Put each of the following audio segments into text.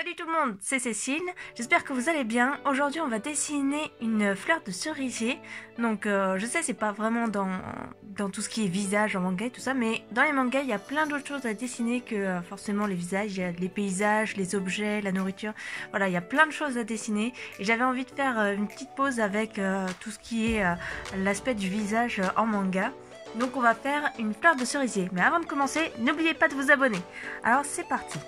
Salut tout le monde, c'est Cécile, j'espère que vous allez bien. Aujourd'hui on va dessiner une fleur de cerisier. Donc euh, je sais c'est pas vraiment dans, dans tout ce qui est visage en manga et tout ça, mais dans les mangas il y a plein d'autres choses à dessiner que euh, forcément les visages. Il y a les paysages, les objets, la nourriture. Voilà, il y a plein de choses à dessiner. Et j'avais envie de faire euh, une petite pause avec tout ce qui est l'aspect du visage en manga. Donc on va faire une fleur de cerisier. Mais avant de commencer, n'oubliez pas de vous abonner. Alors c'est parti.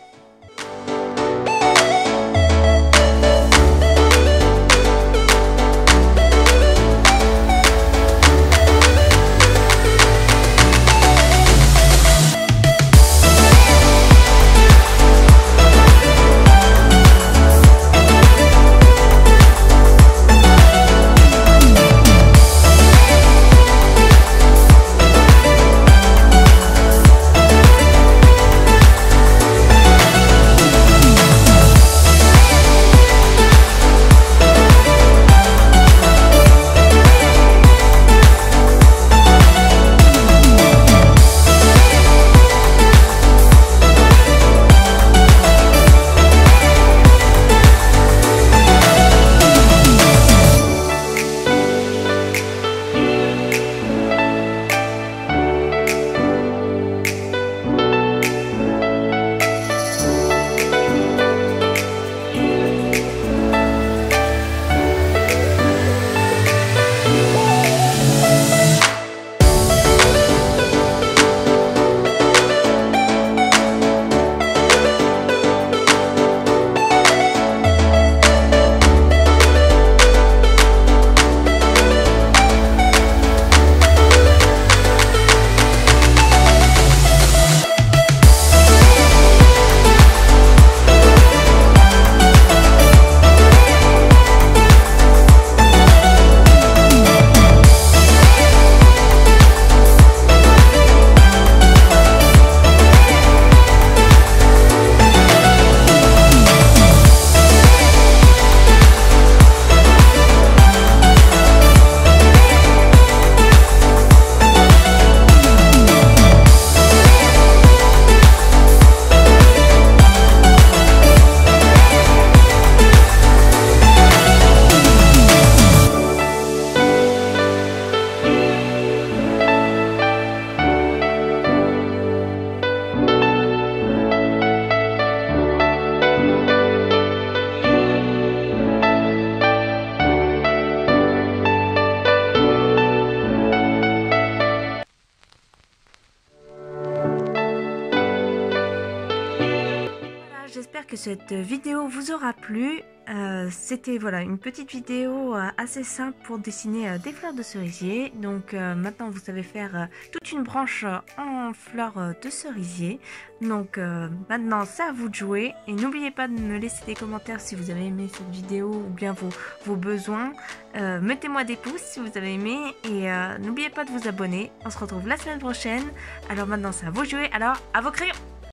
Cette vidéo vous aura plu. Euh, c'était voilà une petite vidéo euh, assez simple pour dessiner euh, des fleurs de cerisier. Donc maintenant vous savez faire toute une branche en fleurs de cerisier. Donc maintenant c'est à vous de jouer. Et n'oubliez pas de me laisser des commentaires si vous avez aimé cette vidéo ou bien vos, vos besoins. Mettez-moi des pouces si vous avez aimé. Et n'oubliez pas de vous abonner. On se retrouve la semaine prochaine. Alors maintenant c'est à vous de jouer. Alors à vos crayons